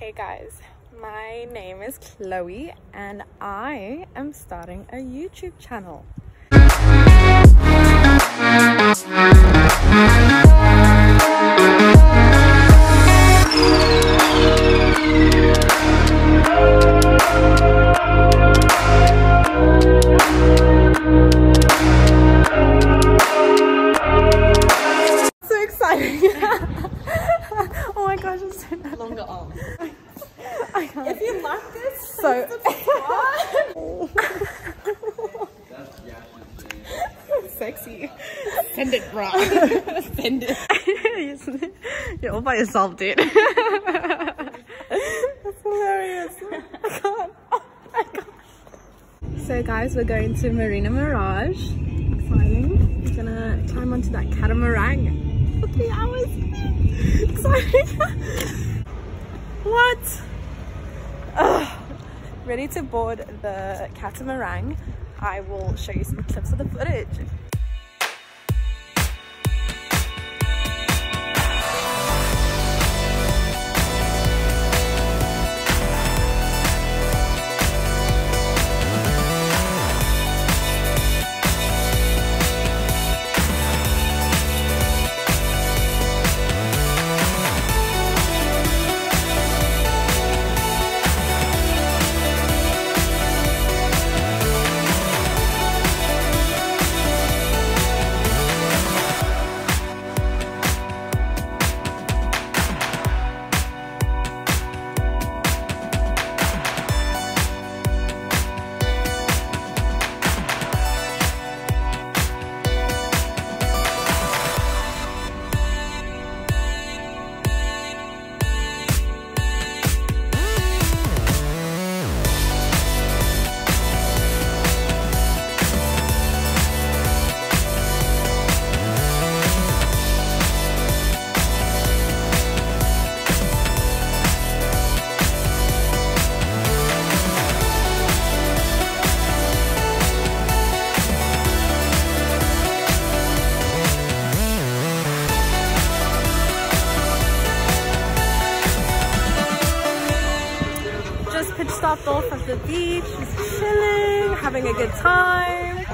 Hey guys, my name is Chloe and I am starting a YouTube channel. So exciting! oh my gosh, I'm so. Longer arms. I can't. If you like this, So sexy. send it, bro. send it. You're all by yourself, dude. That's hilarious. I can't. Oh my God. So guys, we're going to Marina Mirage. Exciting. We're gonna climb onto that catamaran for three hours. Exciting. what? Ready to board the catamaran. I will show you some clips of the footage. Pitch stopped off at the beach, just chilling, having a good time.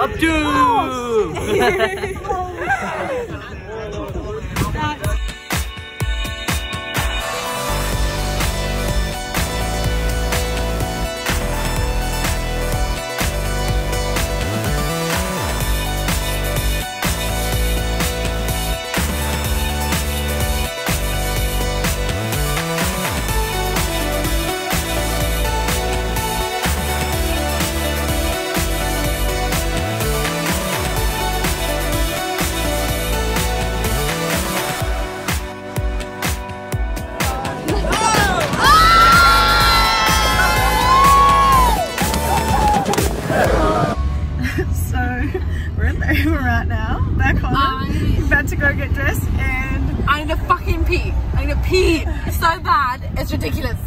Up to! So get dressed and I need to fucking pee. I need to pee so bad. It's ridiculous.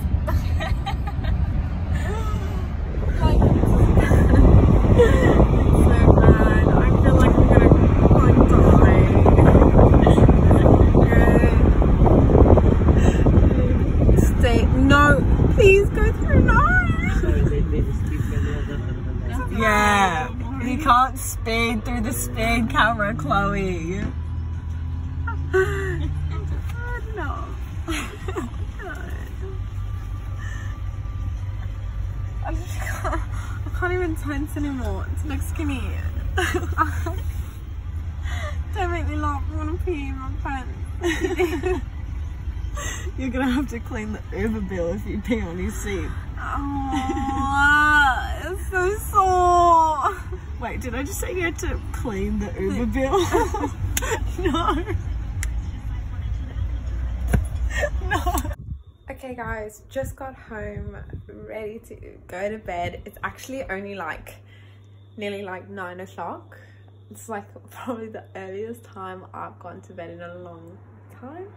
Yeah, he can't speed through the speed camera, Chloe. No. I just can't, I can't even tense anymore. It's like skinny. Don't make me laugh. I want to pee in my pants. You're gonna have to clean the Uber bill if you pee on your seat. Oh, it's so sore. Wait, did I just say you had to clean the Uber bill? no. No. Okay guys, just got home, ready to go to bed. It's actually only like nearly like nine o'clock. It's like probably the earliest time I've gone to bed in a long time.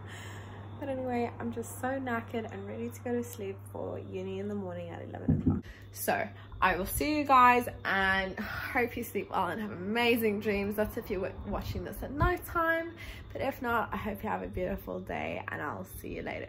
But anyway, I'm just so knackered and ready to go to sleep for uni in the morning at 11 o'clock. So I will see you guys and hope you sleep well and have amazing dreams. That's if you're watching this at night time. But if not, I hope you have a beautiful day and I'll see you later.